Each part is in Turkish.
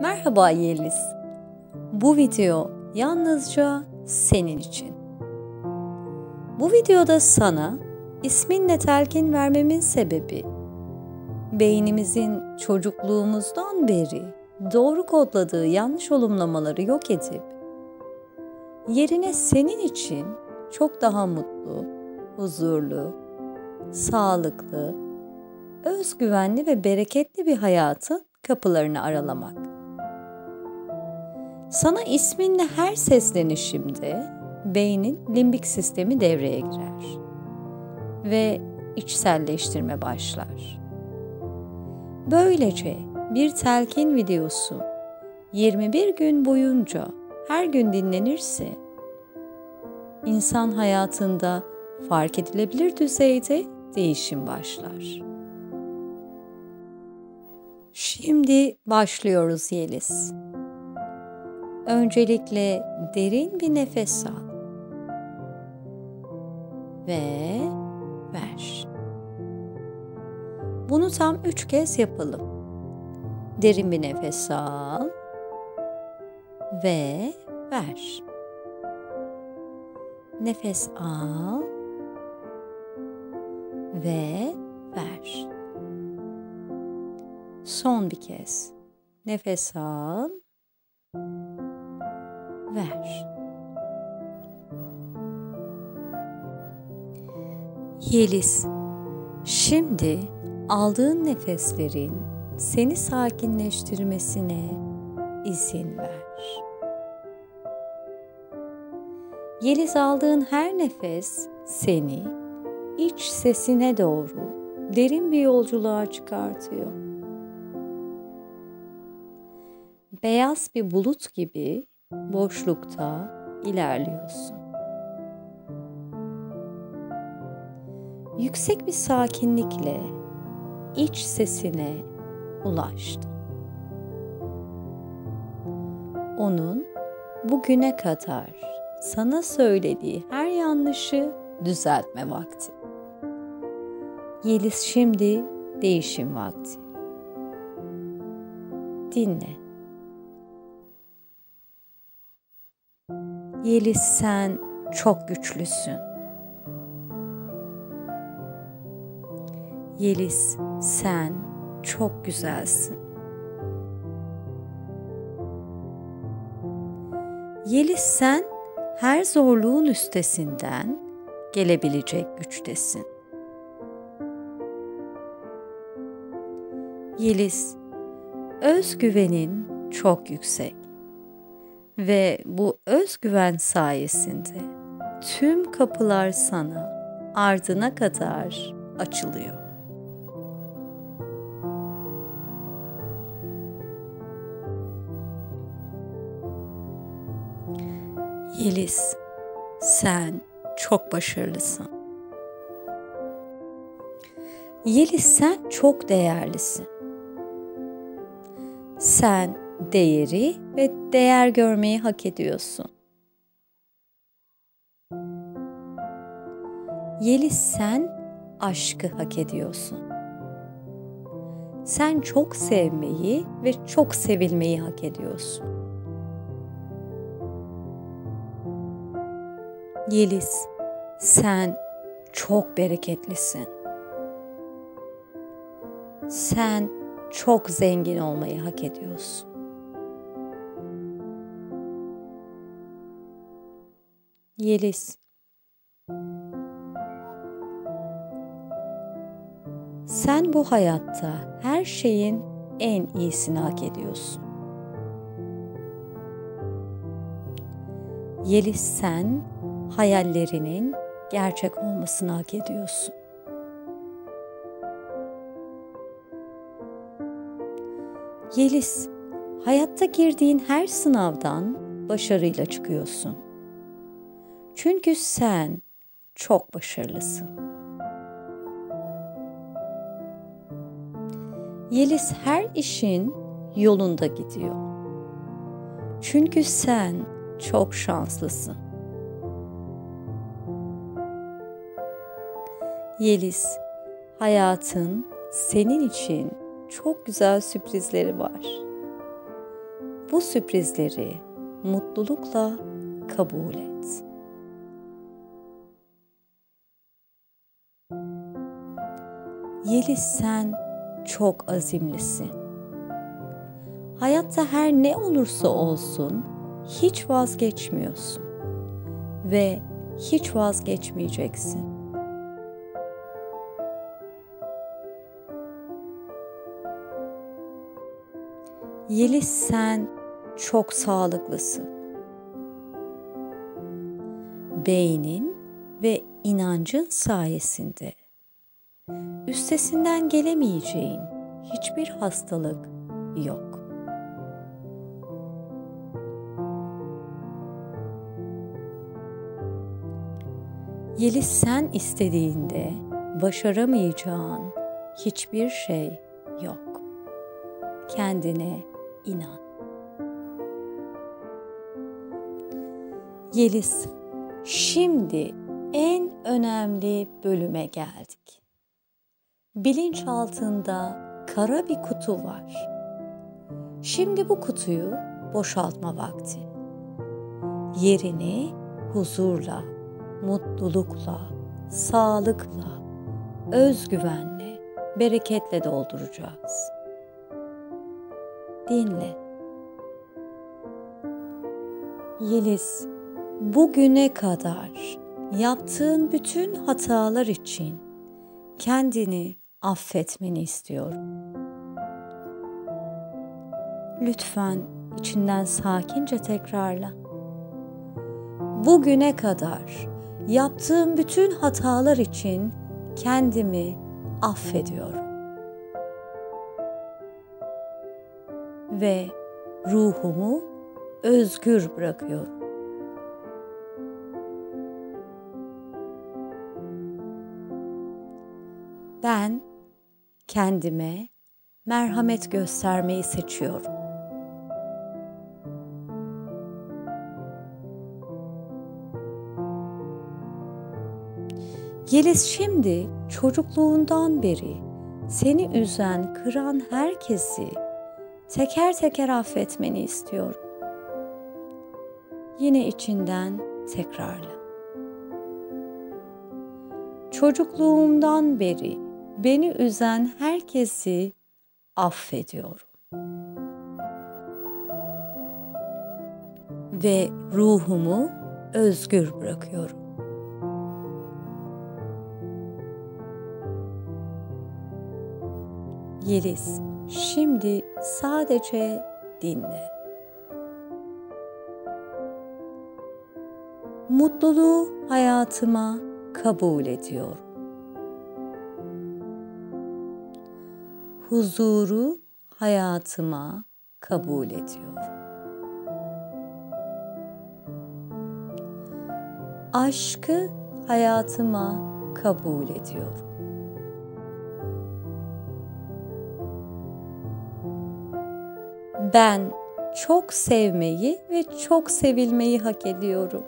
Merhaba Yeliz. Bu video yalnızca senin için. Bu videoda sana isminle telkin vermemin sebebi beynimizin çocukluğumuzdan beri doğru kodladığı yanlış olumlamaları yok edip yerine senin için çok daha mutlu, huzurlu, sağlıklı, özgüvenli ve bereketli bir hayatın kapılarını aralamak. Sana isminle her seslenişimde beynin limbik sistemi devreye girer ve içselleştirme başlar. Böylece bir telkin videosu 21 gün boyunca her gün dinlenirse insan hayatında fark edilebilir düzeyde değişim başlar. Şimdi başlıyoruz Yeliz. Öncelikle derin bir nefes al. Ve ver. Bunu tam üç kez yapalım. Derin bir nefes al ve ver. Nefes al ve ver. Son bir kez. Nefes al ver. Yeliz, şimdi aldığın nefeslerin seni sakinleştirmesine izin ver. Yeliz aldığın her nefes seni iç sesine doğru derin bir yolculuğa çıkartıyor. Beyaz bir bulut gibi boşlukta ilerliyorsun. Yüksek bir sakinlikle iç sesine ulaştın. Onun bugüne kadar sana söylediği her yanlışı düzeltme vakti. Yeliz şimdi değişim vakti. Dinle. Yeliz sen çok güçlüsün. Yeliz sen çok güzelsin. Yeliz sen her zorluğun üstesinden gelebilecek güçtesin. Yeliz, özgüvenin çok yüksek ve bu özgüven sayesinde tüm kapılar sana ardına kadar açılıyor. Yeliz, sen çok başarılısın. Yeliz sen çok değerlisin. Sen değeri ve değer görmeyi hak ediyorsun. Yeliz sen aşkı hak ediyorsun. Sen çok sevmeyi ve çok sevilmeyi hak ediyorsun. Yeliz, sen çok bereketlisin. Sen çok zengin olmayı hak ediyorsun. Yeliz. Sen bu hayatta her şeyin en iyisini hak ediyorsun. Yeliz sen hayallerinin gerçek olmasını hak ediyorsun. Yeliz, hayatta girdiğin her sınavdan başarıyla çıkıyorsun. Çünkü sen çok başarılısın. Yeliz her işin yolunda gidiyor. Çünkü sen çok şanslısın. Yeliz, hayatın senin için çok güzel sürprizleri var. bu sürprizleri mutlulukla kabul et. Yeliz sen çok azimlisin. Hayatta her ne olursa olsun hiç vazgeçmiyorsun ve hiç vazgeçmeyeceksin. Yeliz sen çok sağlıklısın. Beynin ve inancın sayesinde üstesinden gelemeyeceğin hiçbir hastalık yok. Yeliz sen istediğinde başaramayacağın hiçbir şey yok. Kendine inan. Yeliz, şimdi en önemli bölüme geldik. Bilinç altında kara bir kutu var. Şimdi bu kutuyu boşaltma vakti. Yerini huzurla, mutlulukla, sağlıkla, özgüvenle, bereketle dolduracağız. Dinle. Yeliz, bugüne kadar yaptığın bütün hatalar için kendini affetmeni istiyorum. Lütfen içinden sakince tekrarla. Bugüne kadar yaptığım bütün hatalar için kendimi affediyorum. Ve ruhumu özgür bırakıyorum. Ben kendime merhamet göstermeyi seçiyorum. Yeliz şimdi çocukluğundan beri seni üzen, kıran herkesi teker teker affetmeni istiyorum. Yine içinden tekrarla. Çocukluğumdan beri beni üzen herkesi affediyorum. Ve ruhumu özgür bırakıyorum. Yeliz, şimdi sadece dinle. Mutluluğu hayatıma kabul ediyorum. Huzuru hayatıma kabul ediyorum. Aşkı hayatıma kabul ediyorum. Ben çok sevmeyi ve çok sevilmeyi hak ediyorum.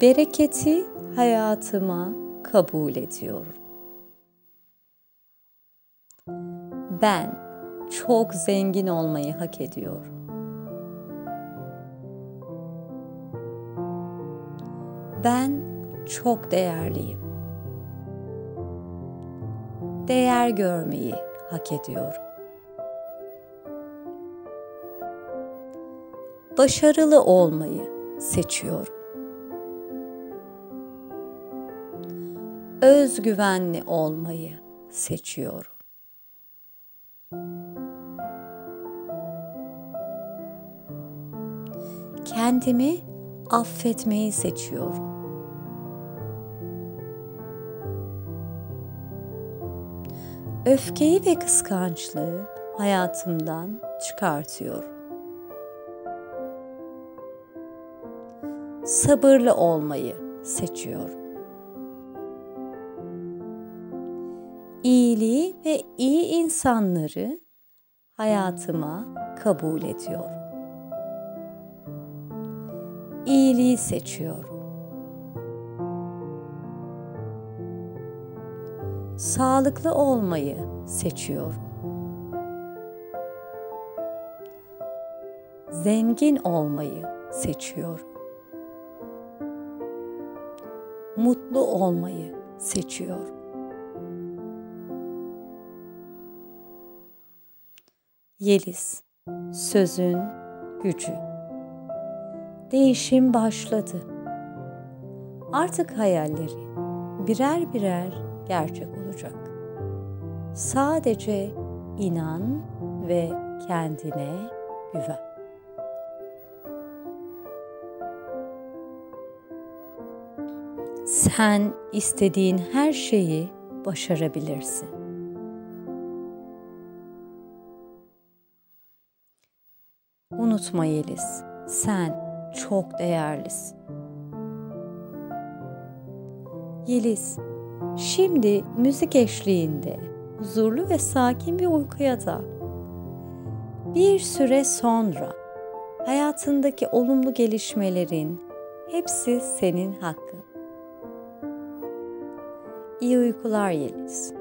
Bereketi hayatıma kabul ediyorum. Ben çok zengin olmayı hak ediyorum. Ben çok değerliyim. Değer görmeyi hak ediyorum. Başarılı olmayı seçiyorum. Özgüvenli olmayı seçiyorum. Kendimi affetmeyi seçiyorum. Öfkeyi ve kıskançlığı hayatımdan çıkartıyorum. Sabırlı olmayı seçiyorum. İyiliği ve iyi insanları hayatıma kabul ediyorum. İyiliği seçiyorum. sağlıklı olmayı seçiyorum. Zengin olmayı seçiyorum. Mutlu olmayı seçiyorum. Yeliz, sözün gücü. Değişim başladı. Artık hayalleri birer birer gerçek olacak. Sadece inan ve kendine güven. Sen istediğin her şeyi başarabilirsin. Unutma Yeliz, sen çok değerlisin. Yeliz, şimdi müzik eşliğinde huzurlu ve sakin bir uykuya dal. Bir süre sonra hayatındaki olumlu gelişmelerin hepsi senin hakkın. İyi uykular Yeliz.